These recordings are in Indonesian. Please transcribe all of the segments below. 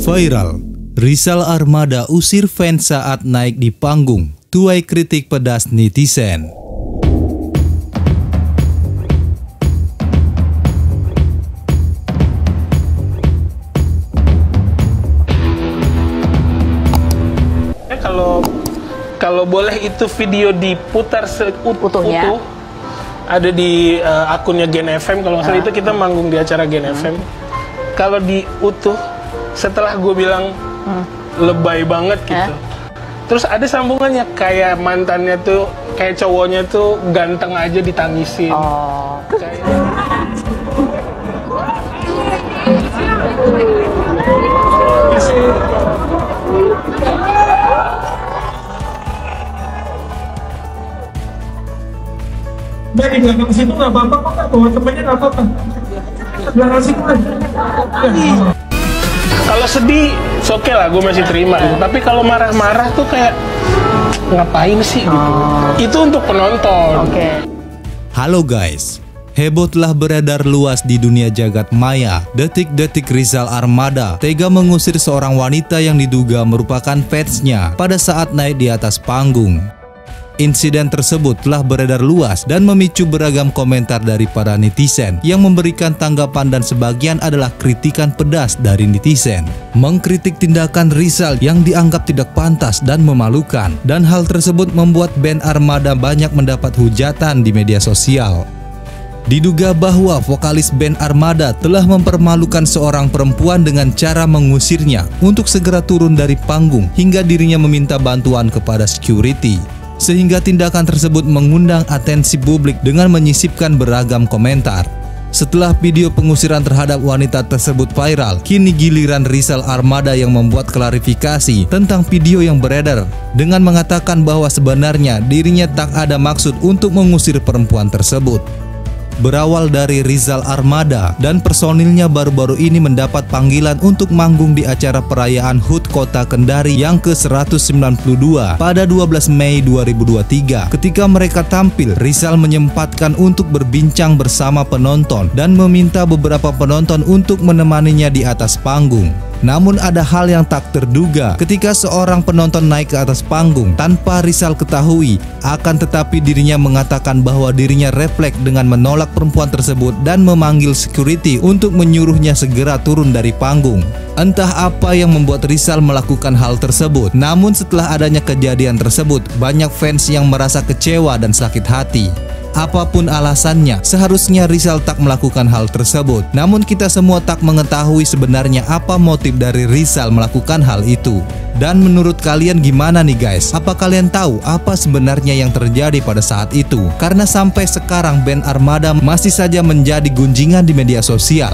Viral, Rizal Armada usir fans saat naik di panggung. Tuai kritik pedas netizen. Eh, kalau kalau boleh itu video diputar seutuhnya utuh, ada di uh, akunnya Gen FM kalau nggak salah itu kita manggung di acara Gen FM. Kalau di utuh setelah gue bilang hmm. lebay banget gitu. Eh? Terus ada sambungannya kayak mantannya tuh kayak cowoknya tuh ganteng aja ditangisin. Oh. Kayak... Dari belakang situ nggak apa-apa kok bawa temennya nggak apa-apa. Belakang situ kan. Kalau sedih, oke okay lah, gue masih terima. Gitu. Tapi kalau marah-marah tuh kayak ngapain sih? Gitu. Oh. Itu untuk penonton. Oke. Okay. Halo guys, Heboh telah beredar luas di dunia jagat maya. Detik-detik Rizal Armada tega mengusir seorang wanita yang diduga merupakan fansnya pada saat naik di atas panggung. Insiden tersebut telah beredar luas dan memicu beragam komentar dari para netizen yang memberikan tanggapan dan sebagian adalah kritikan pedas dari netizen. Mengkritik tindakan Rizal yang dianggap tidak pantas dan memalukan dan hal tersebut membuat band Armada banyak mendapat hujatan di media sosial. Diduga bahwa vokalis band Armada telah mempermalukan seorang perempuan dengan cara mengusirnya untuk segera turun dari panggung hingga dirinya meminta bantuan kepada security sehingga tindakan tersebut mengundang atensi publik dengan menyisipkan beragam komentar. Setelah video pengusiran terhadap wanita tersebut viral, kini giliran Rizal Armada yang membuat klarifikasi tentang video yang beredar dengan mengatakan bahwa sebenarnya dirinya tak ada maksud untuk mengusir perempuan tersebut berawal dari Rizal Armada dan personilnya baru-baru ini mendapat panggilan untuk manggung di acara perayaan HUT Kota Kendari yang ke-192 pada 12 Mei 2023. Ketika mereka tampil, Rizal menyempatkan untuk berbincang bersama penonton dan meminta beberapa penonton untuk menemaninya di atas panggung. Namun ada hal yang tak terduga ketika seorang penonton naik ke atas panggung tanpa Rizal ketahui akan tetapi dirinya mengatakan bahwa dirinya refleks dengan menolak perempuan tersebut dan memanggil security untuk menyuruhnya segera turun dari panggung. Entah apa yang membuat Rizal melakukan hal tersebut, namun setelah adanya kejadian tersebut, banyak fans yang merasa kecewa dan sakit hati. Apa pun alasannya, seharusnya Rizal tak melakukan hal tersebut. Namun kita semua tak mengetahui sebenarnya apa motif dari Rizal melakukan hal itu. Dan menurut kalian gimana nih guys? Apa kalian tahu apa sebenarnya yang terjadi pada saat itu? Karena sampai sekarang band Armada masih saja menjadi gunjingan di media sosial.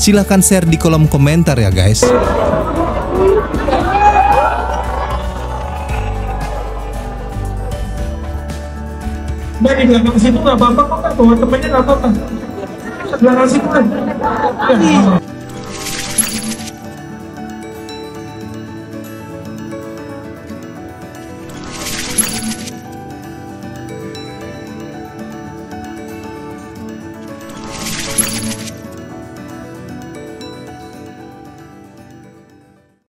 Silahkan share di kolom komentar ya guys. Dari belakang situ nggak apa-apa kok nggak bawa temennya nggak apa-apa. Belakang situ kan